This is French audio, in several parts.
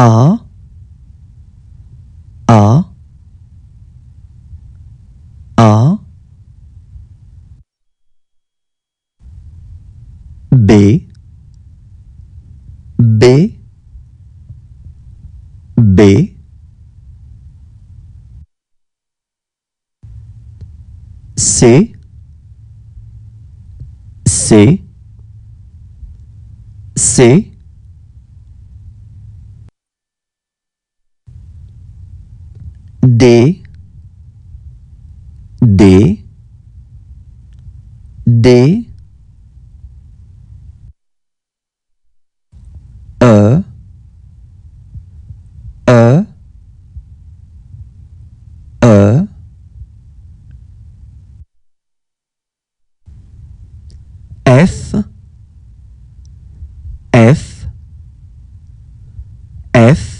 A A A B B B C C C D D D E E E. F F F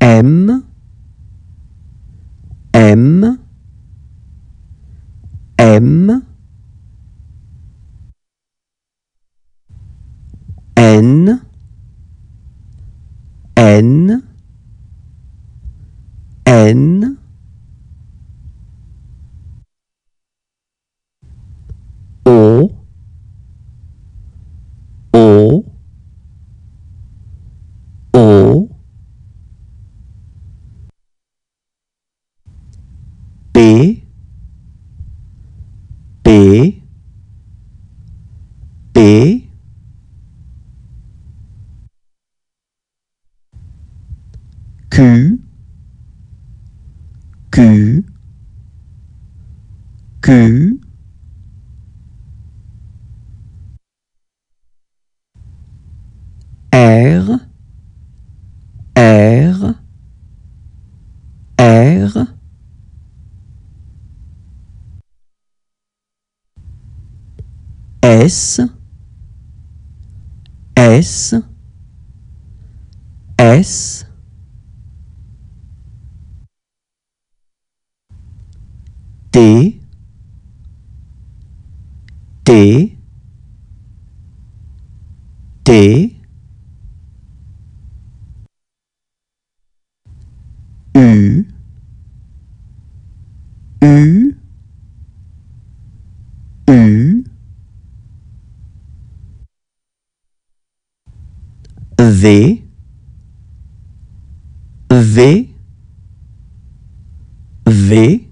M M M N N N O O O P P P Q Q Q R R R. S S S T T T. U U U V V V.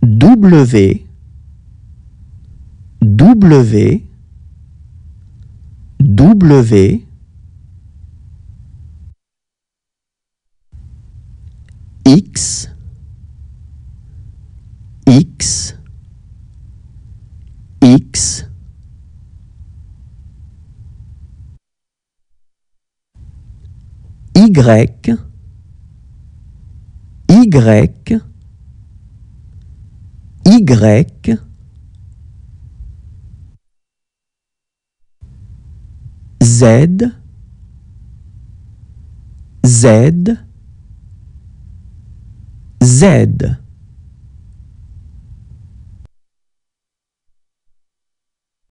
W W W. X X X Y Y Y Z Z Z